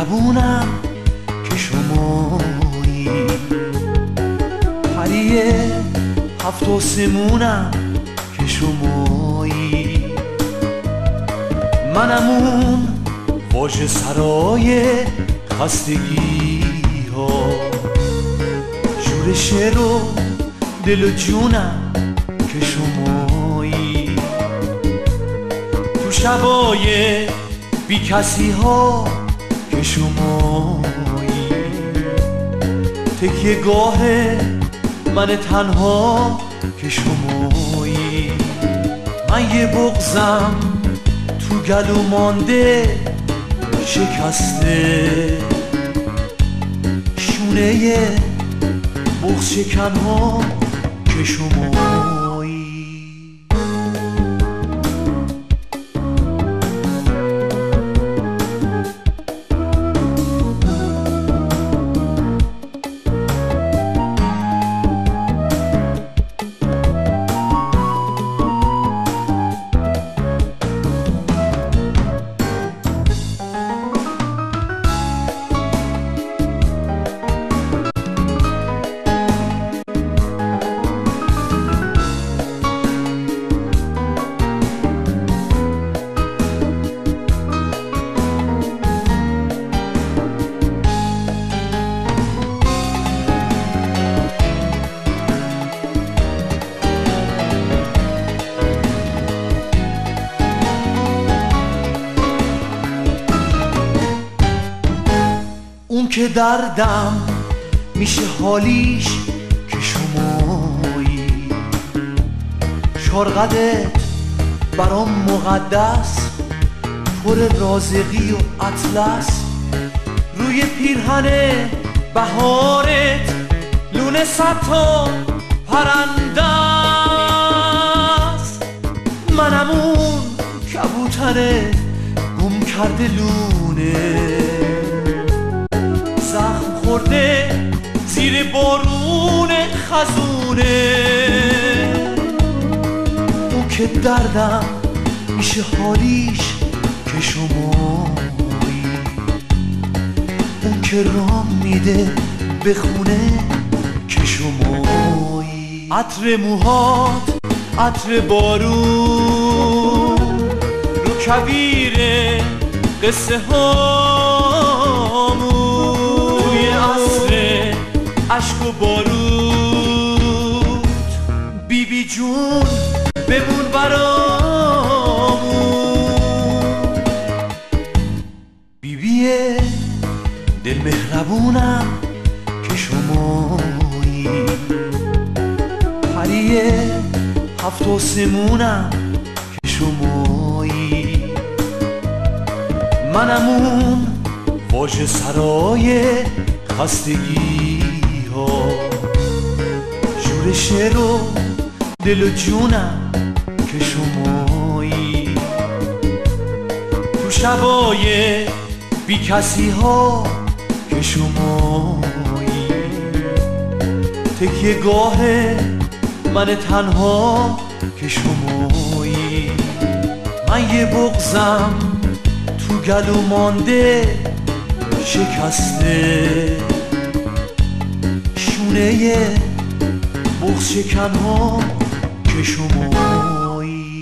زبونم که شمایی. پریه هفت و سمونم که شمایی. منم اون واژه سرای خستگی ها جور شعر و دل و جونم که شمایی. تو شبای بی کسی ها که شمایی تکیه گاه من تنها که شمایی. من یه بغزم تو گلو مانده شکسته. شونه بغز شکن ها که شمایی که دردم میشه حالیش که شمایی شارقدت برام مقدس پر رازقی و اطلس. روی پیرهن بهارت لونه ستا پرنده است منم اون کبوتر گم کرده لونه. زخم خورده زیر بارون خزونه. اون که دردم میشه حالیش که شمایی اون که رام میده به خونه که شمایی عطر موهات عطر بارون. رو کویر قصه هامون عشق و بارود. بی بی جون بمون برامون. بی بیه دل مهربونم که شمایی پریه هفت آسمونم که شمایی منم اون واژه سرای خستگی. جور شعر و دل و جونم که شمایی. تو شبای بی کسی ها که شمایی. تکیه گاه من تنها که شمایی. من یه بغزم تو گلو مانده شکسته. شونه بغز شکن ها که شمایی